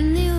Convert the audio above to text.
I